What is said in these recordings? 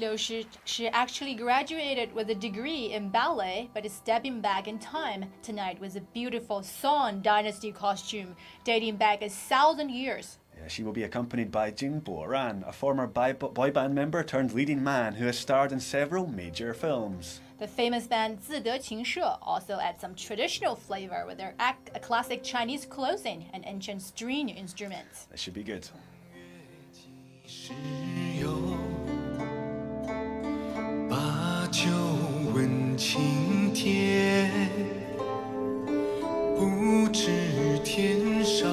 Liu actually graduated with a degree in ballet, but is stepping back in time tonight with a beautiful Song Dynasty costume dating back a thousand years. Yeah, she will be accompanied by Jing Boran, a former boy band member turned leading man who has starred in several major films. The famous band Zide Qinshe also adds some traditional flavor with their classic Chinese clothing and ancient string instruments. That should be good. 就问青天，不知天上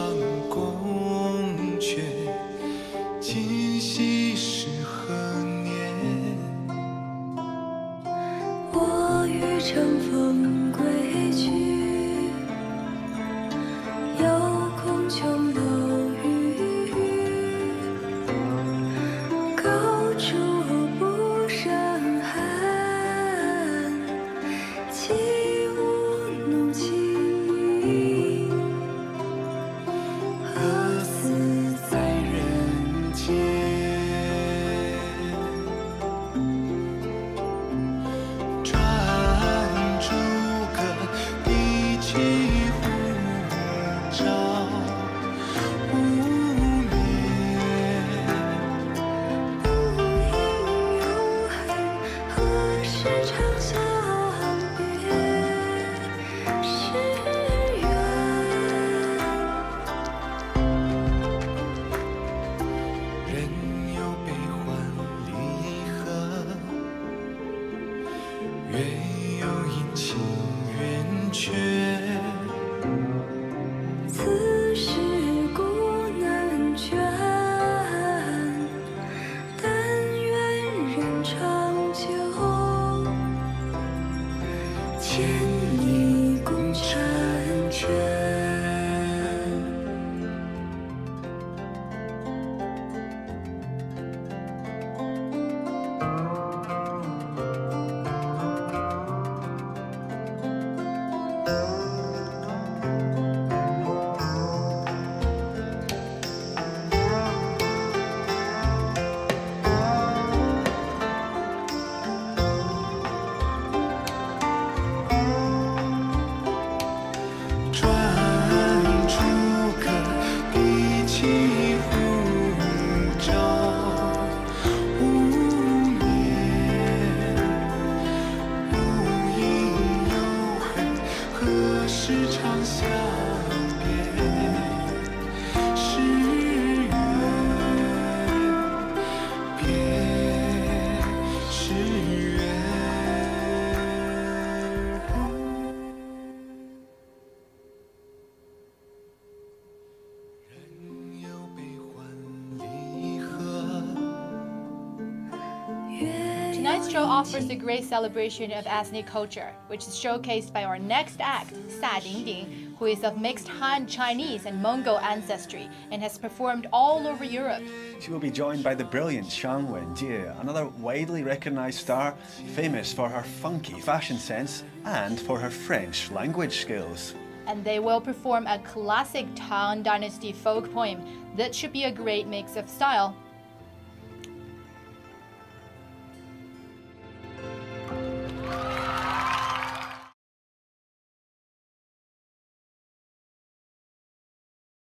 宫阙，今夕是何年？我欲乘风一壶照无眠不应有恨何长向别时圆人有悲欢离合月 Tonight's show offers a great celebration of ethnic culture, which is showcased by our next act, Sa Dingding, who is of mixed Han Chinese and Mongol ancestry and has performed all over Europe. She will be joined by the brilliant Shang Wenjie, another widely recognized star, famous for her funky fashion sense and for her French language skills. And they will perform a classic Tang Dynasty folk poem that should be a great mix of style